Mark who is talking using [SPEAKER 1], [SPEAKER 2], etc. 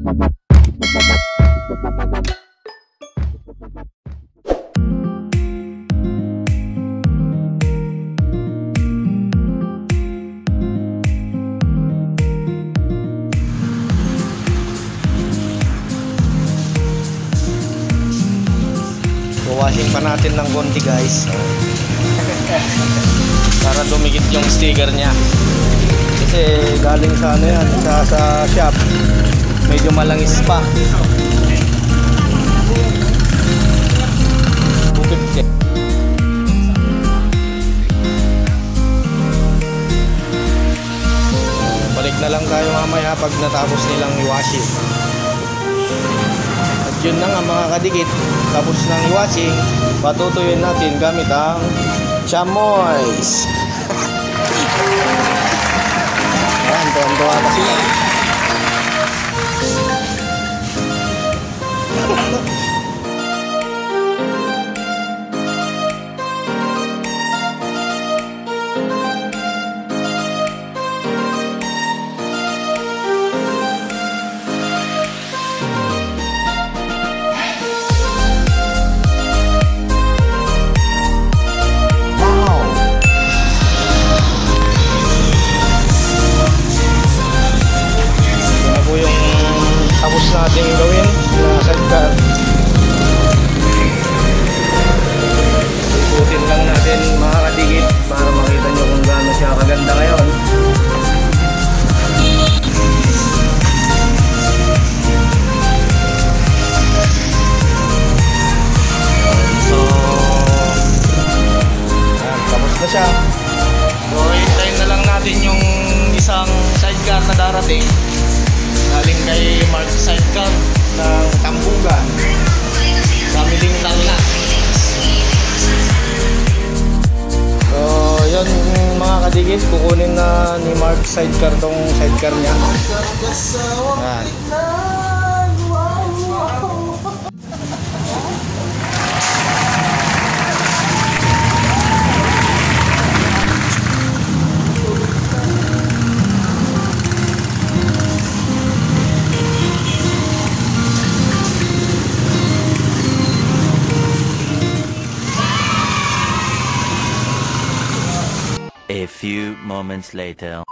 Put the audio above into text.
[SPEAKER 1] Bawahin pa natin ng konti guys para dumikit yung sticker nya kasi galing sana ano yan sa, sa shop. Medyo malangis pa. 250. Balik na lang tayo mamaya pag natapos nilang i-washing. At yun na nga mga kadikit, tapos ng i-washing, patutuyuin natin gamit ang chamois. Ayan, tuwan-tuwa na. Kadigit, kukunin na ni Mark Sidecar tong sidecar niya. Yan.
[SPEAKER 2] A few moments later.